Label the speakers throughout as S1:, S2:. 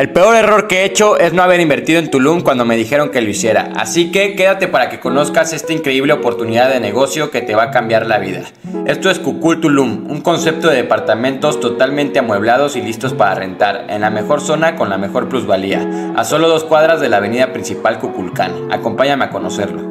S1: El peor error que he hecho es no haber invertido en Tulum cuando me dijeron que lo hiciera, así que quédate para que conozcas esta increíble oportunidad de negocio que te va a cambiar la vida. Esto es Cucul Tulum, un concepto de departamentos totalmente amueblados y listos para rentar, en la mejor zona con la mejor plusvalía, a solo dos cuadras de la avenida principal Cuculcán. Acompáñame a conocerlo.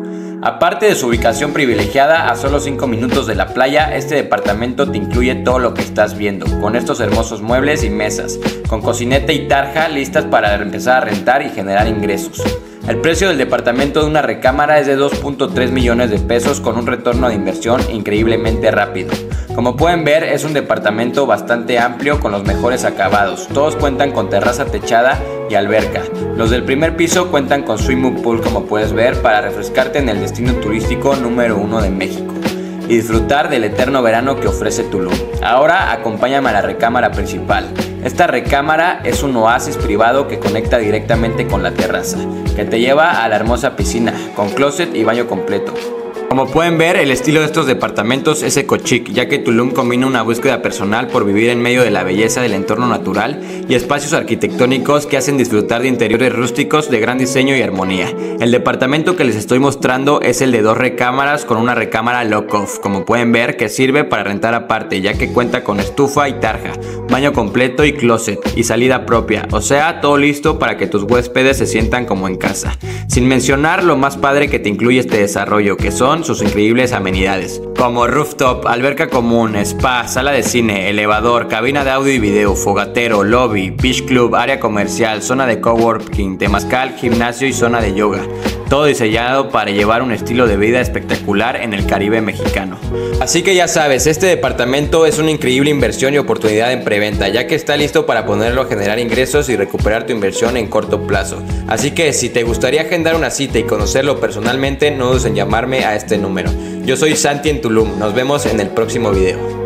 S1: Aparte de su ubicación privilegiada a solo 5 minutos de la playa, este departamento te incluye todo lo que estás viendo, con estos hermosos muebles y mesas, con cocineta y tarja listas para empezar a rentar y generar ingresos. El precio del departamento de una recámara es de 2.3 millones de pesos con un retorno de inversión increíblemente rápido. Como pueden ver es un departamento bastante amplio con los mejores acabados. Todos cuentan con terraza techada y alberca. Los del primer piso cuentan con swimming pool como puedes ver para refrescarte en el destino turístico número uno de México y disfrutar del eterno verano que ofrece Tulum. Ahora acompáñame a la recámara principal. Esta recámara es un oasis privado que conecta directamente con la terraza, que te lleva a la hermosa piscina, con closet y baño completo. Como pueden ver, el estilo de estos departamentos es ecochic, ya que Tulum combina una búsqueda personal por vivir en medio de la belleza del entorno natural y espacios arquitectónicos que hacen disfrutar de interiores rústicos de gran diseño y armonía. El departamento que les estoy mostrando es el de dos recámaras con una recámara lock-off, como pueden ver, que sirve para rentar aparte, ya que cuenta con estufa y tarja, baño completo y closet, y salida propia, o sea, todo listo para que tus huéspedes se sientan como en casa. Sin mencionar lo más padre que te incluye este desarrollo, que son sus increíbles amenidades, como rooftop, alberca común, spa, sala de cine, elevador, cabina de audio y video, fogatero, lobby, beach club, área comercial, zona de coworking, temazcal, gimnasio y zona de yoga. Todo diseñado para llevar un estilo de vida espectacular en el Caribe mexicano. Así que ya sabes, este departamento es una increíble inversión y oportunidad en preventa, ya que está listo para ponerlo a generar ingresos y recuperar tu inversión en corto plazo. Así que si te gustaría agendar una cita y conocerlo personalmente, no dudes en llamarme a este número. Yo soy Santi en Tulum, nos vemos en el próximo video.